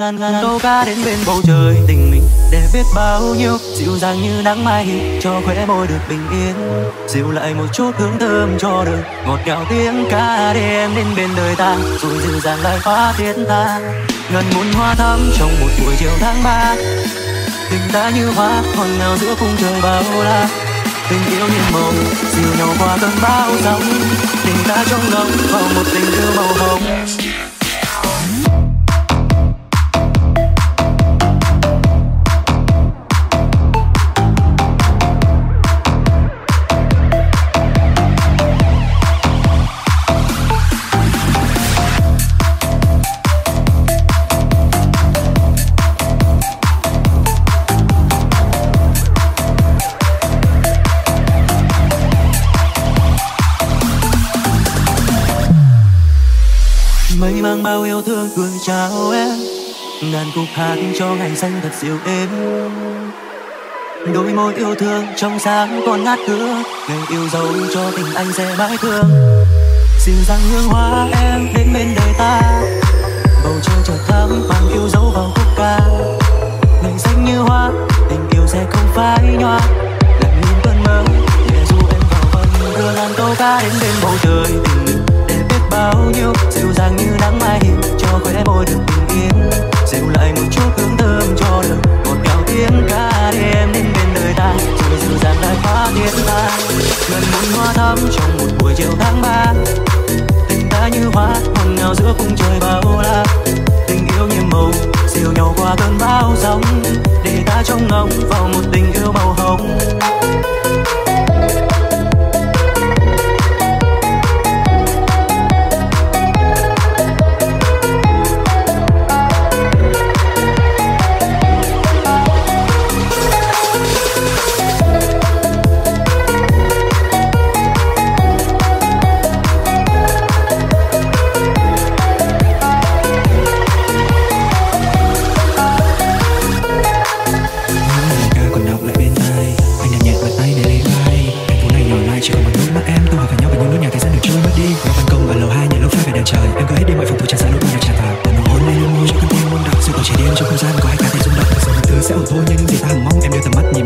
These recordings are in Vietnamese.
ngàn ngàn câu ca đến bên bầu trời. Tình mình để biết bao nhiêu dịu dàng như nắng mai cho khỏe môi được bình yên. Dịu lại một chút hương thơm cho đời ngọt ngào tiếng ca để em đến bên đời ta rồi dịu dàng lại phá thiên ta ngần muôn hoa thắm trong một buổi chiều tháng ba tình ta như hoa ngọt ngào giữa khung trời bao la. Tình yêu như mộng dìu nhau qua cơn bão sóng, tình ta trong lòng vào một tình yêu màu hồng. Người mang bao yêu thương gửi chào em. Ngàn khúc hát cho ngày xanh thật dịu êm. Đôi môi yêu thương trong sáng còn ngát hương ngày yêu dấu cho tình anh sẽ mãi thương. Dịu dàng hương hoa em đến bên đời ta. Bầu trời chợt thắm mang yêu dấu vào khúc ca. gần muôn hoa thắm trong một buổi chiều tháng ba. Tình ta như hoa hồng ngào giữa khung trời bao la. Tình yêu như màu dìu nhau qua cơn bão giông. Để ta trông ngóng vào một tình yêu màu hồng.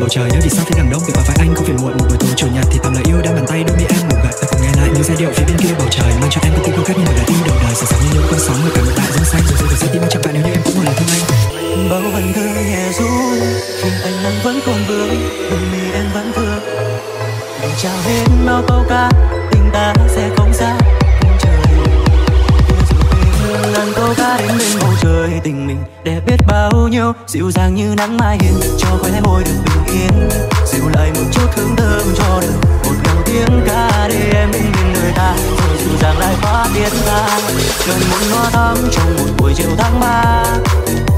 Bầu trời. Nếu vì sao phía đằng đông việc vào vai anh không phiền muộn. Một buổi tối chủ nhật thì tầm lời yêu đang bàn tay đôi mi em ngủ gật. Ta cùng nghe lại những giai điệu phía bên kia bầu trời, mang cho em cái tim câu kết như một đợt yêu đầu đời. Sẵn sàng như những con sóng, người cả một đại dương xanh. Rồi rơi vào trái tim chẳng bạn nếu như em cũng một lần thương anh. Bao vần thơ nhẹ ru khi anh nắng vẫn còn vương, đôi mi em vẫn vương. Chào hết bao câu ca, tình ta sẽ đến tình mình để biết bao nhiêu. Dịu dàng như nắng mai hiền, cho khóe môi được bình yên. Dịu lại một chút hương thơm cho đời, một ngào tiếng ca để em đến bên đời ta. Rồi dịu dàng lại phát tiết ra gần muốn hoa thắm trong một buổi chiều tháng ba.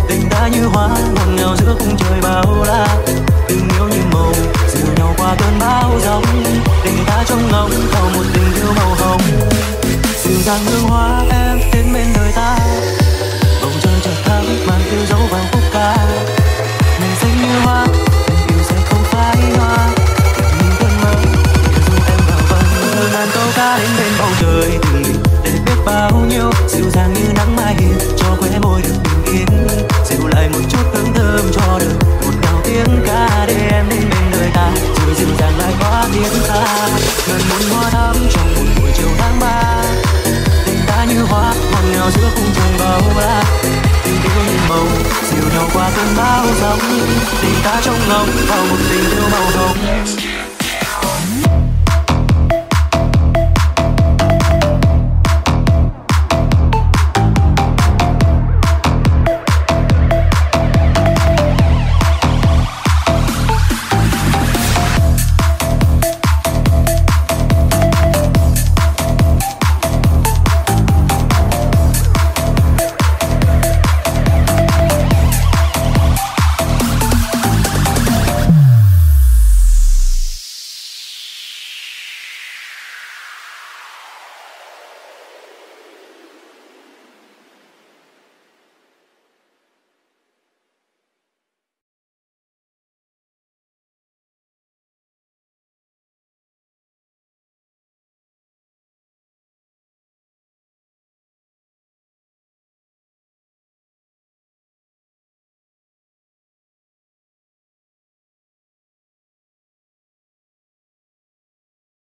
Tình ta như hoa ngọt ngào giữa khung trời bao la. Tình yêu như màu dịu nhau qua cơn bão giông. Tình ta trong ngóng vào một tình yêu màu hồng. Dịu dàng hương hoa bao nhiêu, dịu dàng như nắng mai hiền, cho khóe môi được bình yên. Dịu lại một chút hương thơm cho được một ngào tiếng ca để em đến bên đời ta. Rồi dịu dàng lại quá tiếng ta gần muốn hoa thắm trong một buổi chiều tháng ba. Tình ta như hoa ngọt ngào giữa khung trời bao la tình yêu như màu dịu nhau qua cơn bão giông. Tình ta trong lòng, vào một tình yêu màu hồng.